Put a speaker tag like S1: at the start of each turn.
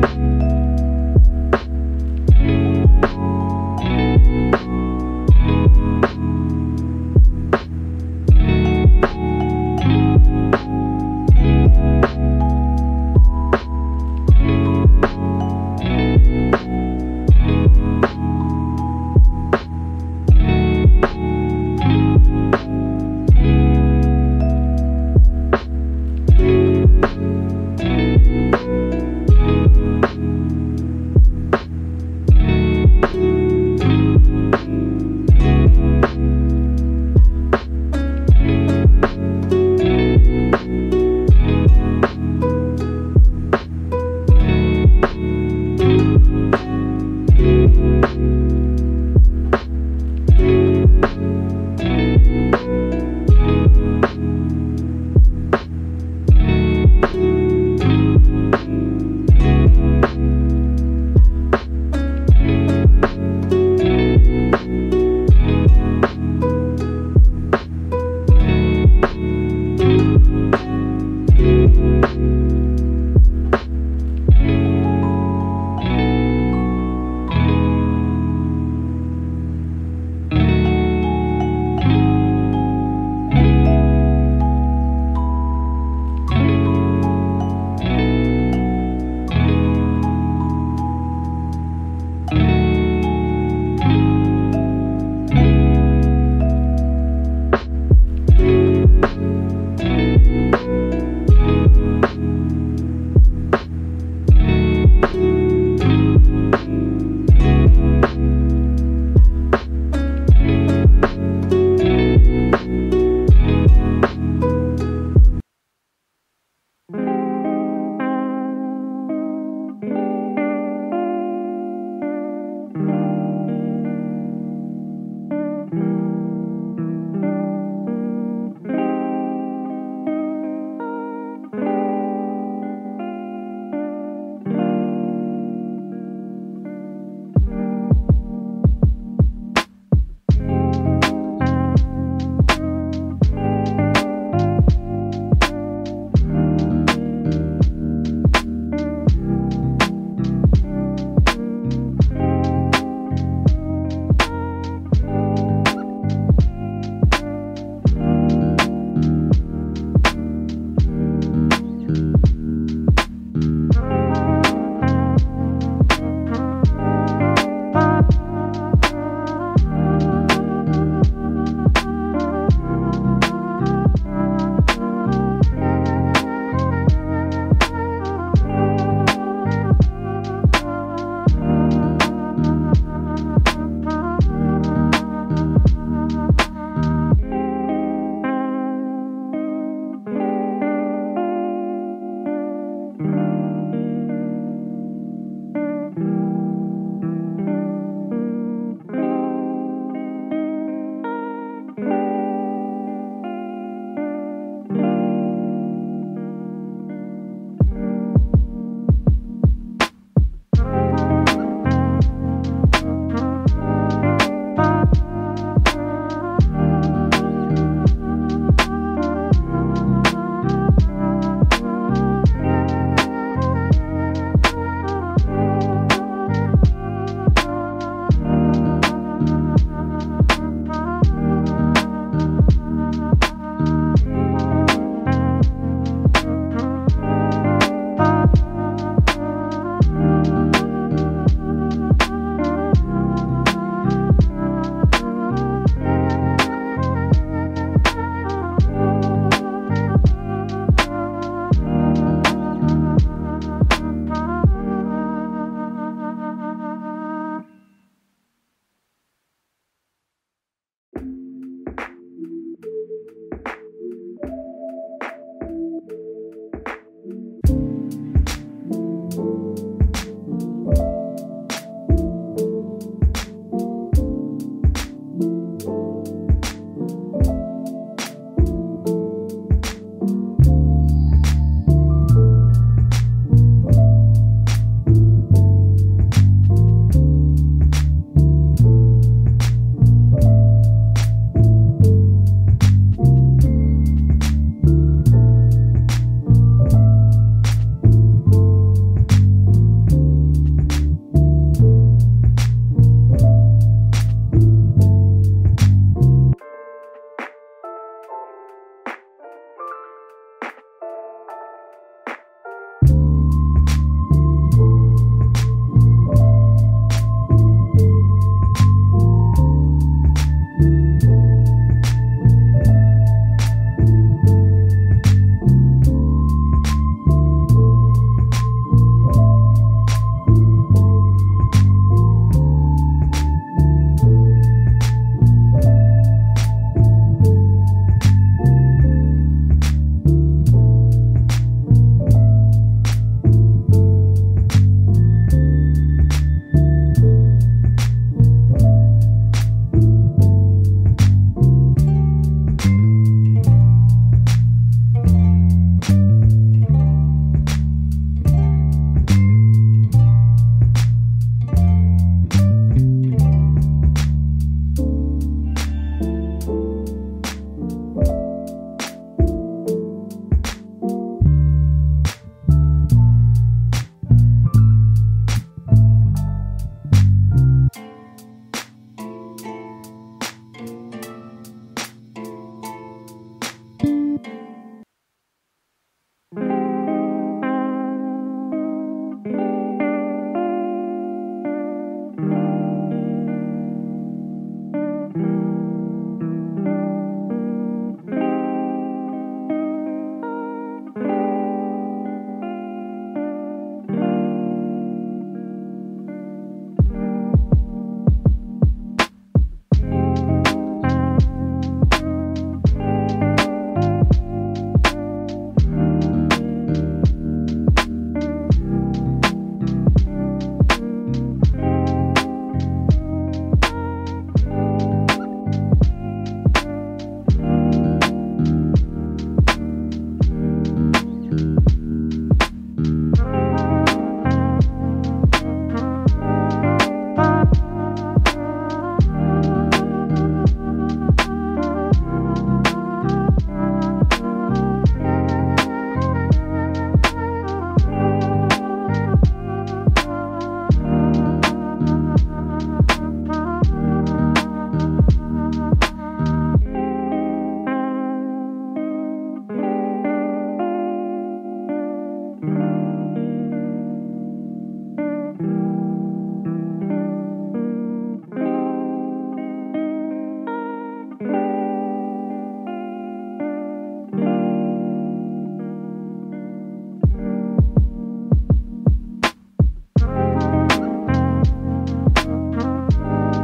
S1: Bye.